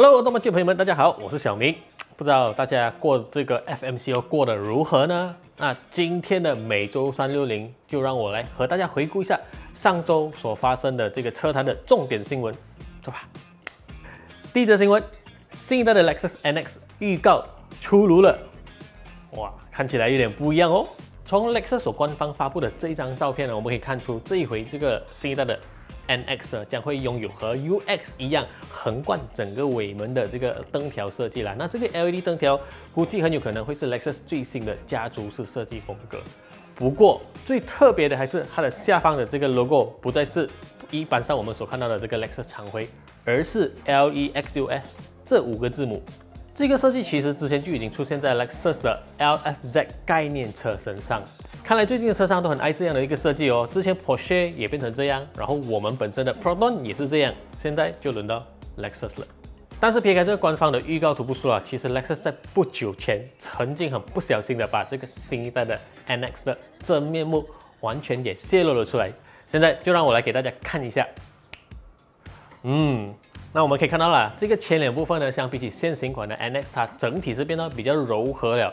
Hello，动漫剧朋友们，大家好，我是小明。不知道大家过这个 FMCO 过得如何呢？那今天的每周三六零，就让我来和大家回顾一下上周所发生的这个车坛的重点新闻，走吧。第一则新闻，新一代的 Lexus NX 预告出炉了，哇，看起来有点不一样哦。从 Lexus 所官方发布的这一张照片呢，我们可以看出这一回这个新一代的。NX 将会拥有和 UX 一样横贯整个尾门的这个灯条设计啦。那这个 LED 灯条估计很有可能会是 Lexus 最新的家族式设计风格。不过最特别的还是它的下方的这个 logo 不再是一般上我们所看到的这个 Lexus 常徽，而是 LEXUS 这五个字母。这个设计其实之前就已经出现在 Lexus 的 LFZ 概念车身上。看来最近的车商都很爱这样的一个设计哦。之前 Porsche 也变成这样，然后我们本身的 Proton 也是这样，现在就轮到 Lexus 了。但是撇开这个官方的预告图不说啊，其实 Lexus 在不久前曾经很不小心的把这个新一代的 NX 的真面目完全给泄露了出来。现在就让我来给大家看一下。嗯，那我们可以看到了，这个前脸部分呢，相比起现行款的 NX，它整体是变得比较柔和了。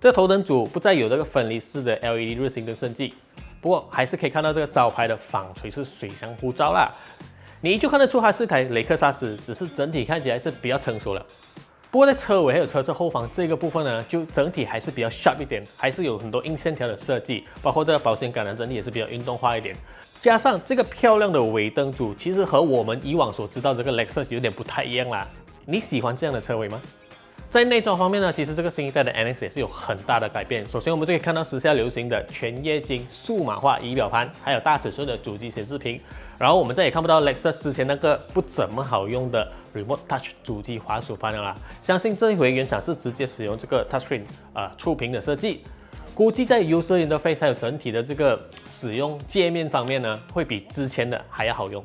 这头灯组不再有这个分离式的 LED 日行灯设计，不过还是可以看到这个招牌的纺锤是水箱护罩啦。你依旧看得出它是台雷克萨斯，只是整体看起来是比较成熟了。不过在车尾还有车侧后方这个部分呢，就整体还是比较 sharp 一点，还是有很多硬线条的设计，包括这个保险杆呢，整体也是比较运动化一点。加上这个漂亮的尾灯组，其实和我们以往所知道这个 Lexus 有点不太一样啦。你喜欢这样的车尾吗？在内装方面呢，其实这个新一代的 NX 也是有很大的改变。首先，我们就可以看到时下流行的全液晶数码化仪表盘，还有大尺寸的主机显示屏。然后我们再也看不到 Lexus 之前那个不怎么好用的 Remote Touch 主机滑鼠盘了啦。相信这一回原厂是直接使用这个 Touchscreen 啊触屏的设计，估计在 User Interface 还有整体的这个使用界面方面呢，会比之前的还要好用。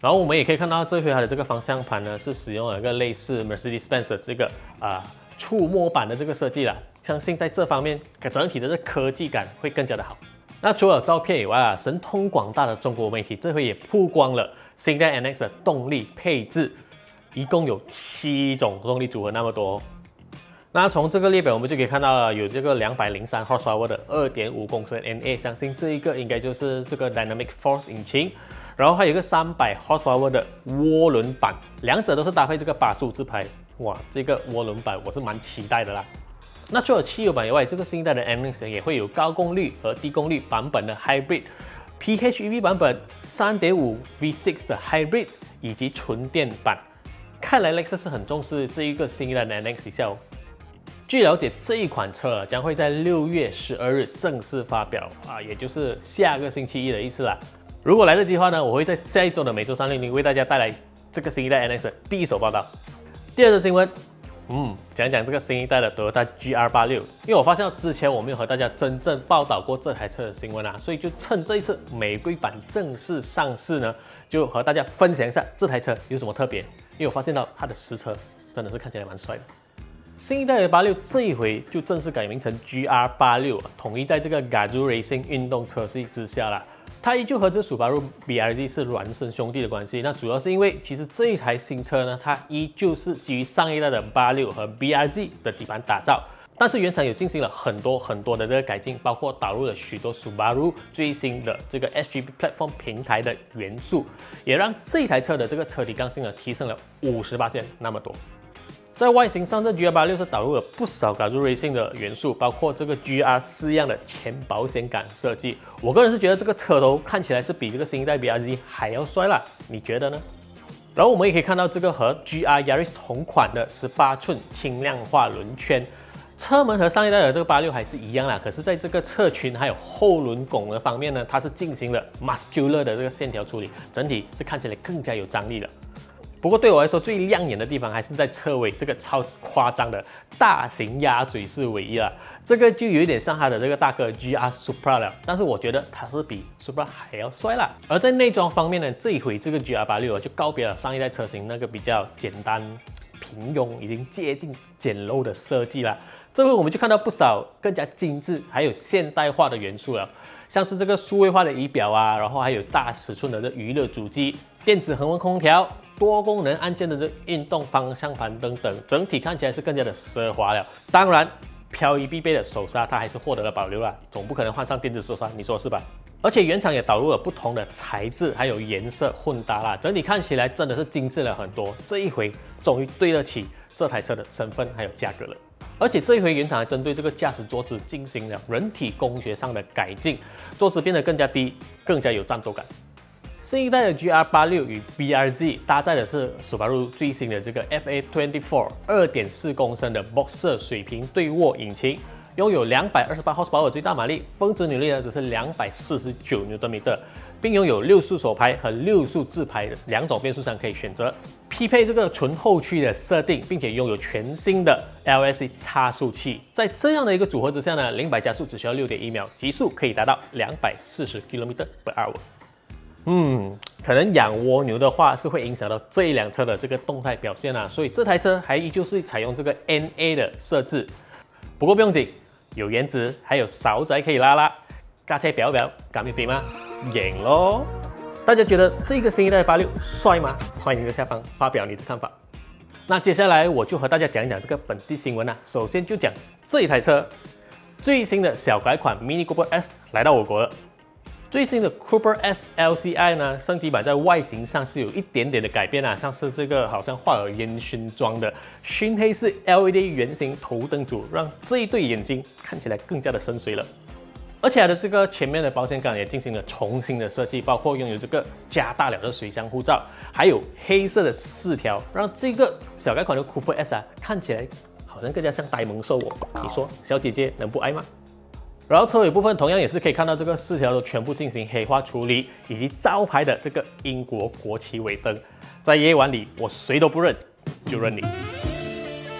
然后我们也可以看到，这回它的这个方向盘呢，是使用了一个类似 Mercedes-Benz 的这个啊触摸板的这个设计了。相信在这方面，整体的这科技感会更加的好。那除了照片以外啊，神通广大的中国媒体这回也曝光了新一代 NX 的动力配置，一共有七种动力组合那么多。那从这个列表我们就可以看到了，有这个两百零三 horsepower 的二点五公升 NA，相信这一个应该就是这个 Dynamic Force 引擎。然后还有一个三百 horsepower 的涡轮版，两者都是搭配这个八速自排。哇，这个涡轮版我是蛮期待的啦。那除了汽油版以外，这个新一代的 MX 也会有高功率和低功率版本的 hybrid、PHEV 版本、三点五 V6 的 hybrid 以及纯电版。看来 Lexus 是很重视这一个新一代的 MX 效。据了解，这一款车将会在六月十二日正式发表啊，也就是下个星期一的意思啦。如果来得及的话呢，我会在下一周的每周三六零为大家带来这个新一代 NX 第一手报道。第二则新闻，嗯，讲讲这个新一代的德系 GR86，因为我发现之前我没有和大家真正报道过这台车的新闻啊，所以就趁这一次玫瑰版正式上市呢，就和大家分享一下这台车有什么特别。因为我发现到它的实车真的是看起来蛮帅的。新一代的八六这一回就正式改名成 GR86，统一在这个 Gazoo Racing 运动车系之下了。它依旧和这 Subaru BRZ 是孪生兄弟的关系，那主要是因为其实这一台新车呢，它依旧是基于上一代的八六和 BRZ 的底盘打造，但是原厂有进行了很多很多的这个改进，包括导入了许多 Subaru 最新的这个 SGB Platform 平台的元素，也让这一台车的这个车体刚性呢提升了五十八千那么多。在外形上，这 GR86 是导入了不少 g a z o Racing 的元素，包括这个 GR 四样的前保险杆设计。我个人是觉得这个车头看起来是比这个新一代 BRZ 还要帅啦，你觉得呢？然后我们也可以看到这个和 GR Yaris 同款的十八寸轻量化轮圈，车门和上一代的这个八六还是一样啦，可是在这个侧裙还有后轮拱的方面呢，它是进行了 muscular 的这个线条处理，整体是看起来更加有张力了。不过对我来说最亮眼的地方还是在车尾这个超夸张的大型鸭嘴式尾翼了，这个就有点像它的这个大哥 GR Supra 了，但是我觉得它是比 Supra 还要帅啦。而在内装方面呢，这一回这个 GR 八六就告别了上一代车型那个比较简单、平庸、已经接近简陋的设计了，这回我们就看到不少更加精致还有现代化的元素了，像是这个数位化的仪表啊，然后还有大尺寸的这娱乐主机、电子恒温空调。多功能按键的这运动方向盘等等，整体看起来是更加的奢华了。当然，漂移必备的手刹它还是获得了保留了，总不可能换上电子手刹，你说是吧？而且原厂也导入了不同的材质，还有颜色混搭啦，整体看起来真的是精致了很多。这一回终于对得起这台车的身份还有价格了。而且这一回原厂还针对这个驾驶桌子进行了人体工学上的改进，桌子变得更加低，更加有战斗感。新一代的 GR 八六与 BRZ 搭载的是 Subaru 最新的这个 FA24 二点四公升的 Boxer 水平对卧引擎。拥有两百二十八 horsepower 最大马力，峰值扭力呢只是两百四十九牛顿米，并拥有六速手排和六速自排两种变速箱可以选择，匹配这个纯后驱的设定，并且拥有全新的 LSC 差速器。在这样的一个组合之下呢，零百加速只需要六点一秒，极速可以达到两百四十 km per hour。嗯，可能养蜗牛的话是会影响到这一辆车的这个动态表现啊，所以这台车还依旧是采用这个 NA 的设置。不过不用紧。有颜值，还有勺仔可以拉拉，驾车表表，敢不比吗？赢喽！大家觉得这个新一代八六帅吗？欢迎在下方发表你的看法。那接下来我就和大家讲一讲这个本地新闻啊。首先就讲这一台车，最新的小改款 Mini Cooper S 来到我国了。最新的 Cooper S LCI 呢，升级版在外形上是有一点点的改变啊，像是这个好像画了烟熏妆的熏黑式 LED 圆形头灯组，让这一对眼睛看起来更加的深邃了。而且它的这个前面的保险杆也进行了重新的设计，包括拥有这个加大了的水箱护罩，还有黑色的饰条，让这个小改款的 Cooper S 啊看起来好像更加像呆萌兽哦。你说小姐姐能不爱吗？然后车尾部分同样也是可以看到这个四条都全部进行黑化处理，以及招牌的这个英国国旗尾灯，在夜晚里我谁都不认，就认你。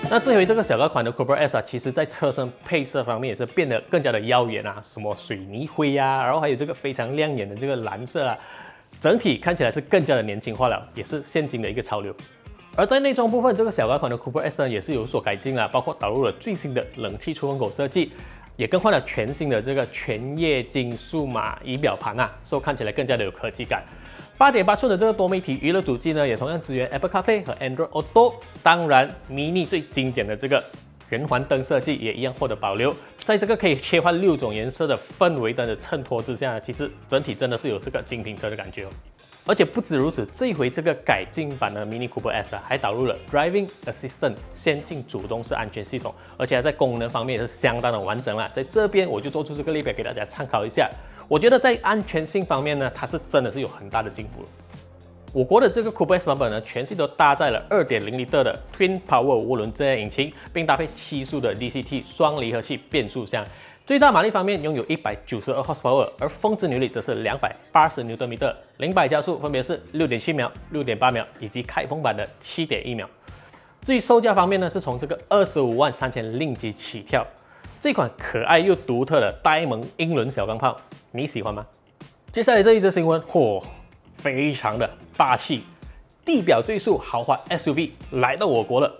那这回这个小改款的 Cooper S 啊，其实在车身配色方面也是变得更加的耀眼啊，什么水泥灰呀，然后还有这个非常亮眼的这个蓝色啊，整体看起来是更加的年轻化了，也是现今的一个潮流。而在内装部分，这个小改款的 Cooper S 呢也是有所改进了，包括导入了最新的冷气出风口设计。也更换了全新的这个全液晶数码仪表盘啊，所以看起来更加的有科技感。八点八寸的这个多媒体娱乐主机呢，也同样支援 Apple CarPlay 和 Android Auto。当然，Mini 最经典的这个圆环灯设计也一样获得保留。在这个可以切换六种颜色的氛围灯的衬托之下呢，其实整体真的是有这个精品车的感觉哦。而且不止如此，这一回这个改进版的 Mini Cooper S，还导入了 Driving Assistant 先进主动式安全系统，而且还在功能方面也是相当的完整了。在这边我就做出这个列表给大家参考一下。我觉得在安全性方面呢，它是真的是有很大的进步。我国的这个 Cooper S 版本呢，全系都搭载了2.0升的 Twin Power 涡轮增压引擎，并搭配七速的 DCT 双离合器变速箱。最大马力方面拥有一百九十二 horsepower，而峰值扭力则是两百八十牛顿米，零百加速分别是六点七秒、六点八秒以及开封版的七点一秒。至于售价方面呢，是从这个二十五万三千令吉起跳。这款可爱又独特的呆萌英伦小钢炮，你喜欢吗？接下来这一则新闻，嚯，非常的霸气，地表最速豪华 SUV 来到我国了。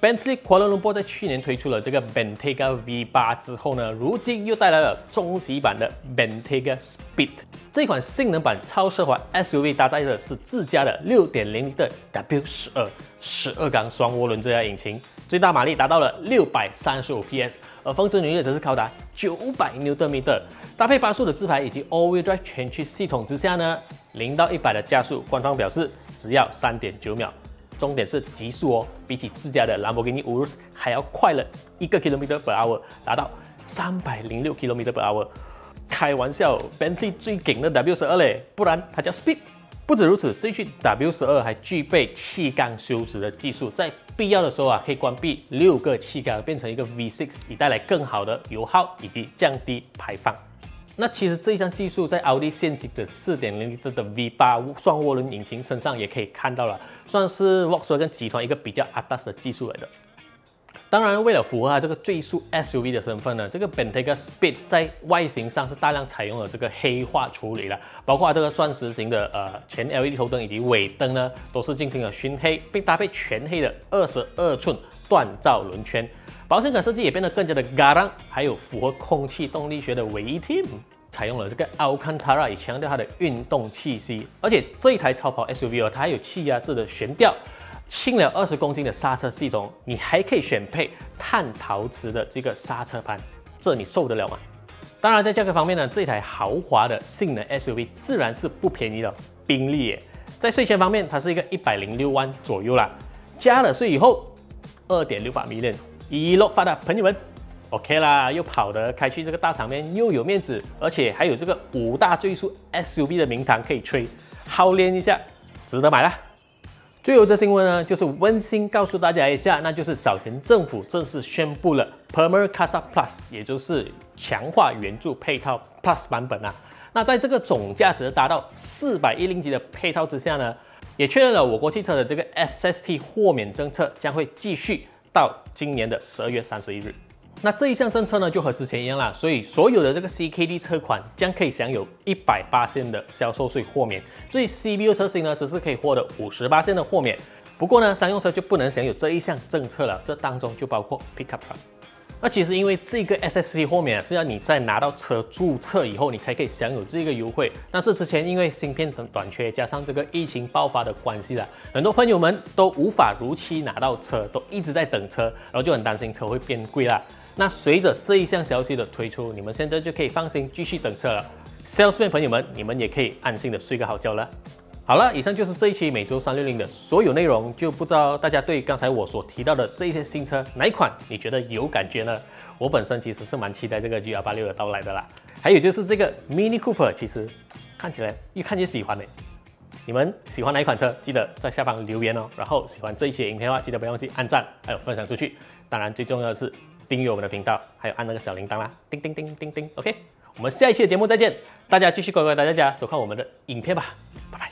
Bentley Kuala Lumpur 在去年推出了这个 Bentayga V8 之后呢，如今又带来了终极版的 Bentayga Speed。这款性能版超奢华 SUV 搭载的是自家的6.0的 W12 十二缸双涡轮增压引擎，最大马力达到了635 PS，而峰值扭矩则是高达900牛顿米。搭配八速的自排以及 All-Wheel Drive 全驱系统之下呢，零到一百的加速，官方表示只要3.9秒。重点是极速哦，比起自家的兰博基尼 Urus 还要快了一个 kilometer per hour，达到三百零六 kilometer per hour。开玩笑，Bentley 最顶的 W 十二嘞，不然它叫 Speed。不止如此，这具 W 十二还具备气缸休止的技术，在必要的时候啊，可以关闭六个气缸，变成一个 V6，以带来更好的油耗以及降低排放。那其实这一项技术在奥迪现今的4.0升的 V8 双涡轮引擎身上也可以看到了，算是 roxo 跟集团一个比较 atas 的技术来的。当然，为了符合它这个最速 SUV 的身份呢，这个 Bentayga Speed 在外形上是大量采用了这个黑化处理了，包括这个钻石型的呃前 LED 头灯以及尾灯呢，都是进行了熏黑，并搭配全黑的22寸锻造轮圈。保险杆设计也变得更加的 g a r a n 还有符合空气动力学的尾翼 team。采用了这个 Alcantara，以强调它的运动气息。而且这一台超跑 SUV 哦，它还有气压式的悬吊，轻了二十公斤的刹车系统，你还可以选配碳陶瓷的这个刹车盘，这你受得了吗？当然，在价格方面呢，这台豪华的性能 SUV 自然是不便宜的。宾利耶，在税前方面，它是一个一百零六万左右啦，加了税以后，二点六八 million，一落发的朋友们，OK 啦，又跑得开去这个大场面，又有面子，而且还有这个五大最速 SUV 的名堂可以吹，好练一下，值得买啦。最后这新闻呢，就是温馨告诉大家一下，那就是早前政府正式宣布了 Permer Casa Plus，也就是强化援助配套 Plus 版本啊。那在这个总价值达到四百亿令吉的配套之下呢，也确认了我国汽车的这个 SST 豁免政策将会继续到今年的十二月三十一日。那这一项政策呢，就和之前一样啦，所以所有的这个 CKD 车款将可以享有一百八线的销售税豁免，至于 CBU 车型呢，只是可以获得五十八线的豁免。不过呢，商用车就不能享有这一项政策了，这当中就包括 Pickup Truck。那其实因为这个 SST 豁免是要你在拿到车注册以后，你才可以享有这个优惠。但是之前因为芯片短短缺，加上这个疫情爆发的关系了，很多朋友们都无法如期拿到车，都一直在等车，然后就很担心车会变贵啦。那随着这一项消息的推出，你们现在就可以放心继续等车了。Salesman 朋友们，你们也可以安心的睡个好觉了。好了，以上就是这一期每周三六零的所有内容，就不知道大家对刚才我所提到的这一些新车哪一款你觉得有感觉呢？我本身其实是蛮期待这个 GR 八六的到来的啦。还有就是这个 Mini Cooper，其实看起来越看越喜欢呢。你们喜欢哪一款车？记得在下方留言哦。然后喜欢这一期影片的话，记得不要忘记按赞，还有分享出去。当然最重要的是订阅我们的频道，还有按那个小铃铛啦，叮叮叮叮叮。OK，我们下一期的节目再见，大家继续乖乖待在家收看我们的影片吧，拜拜。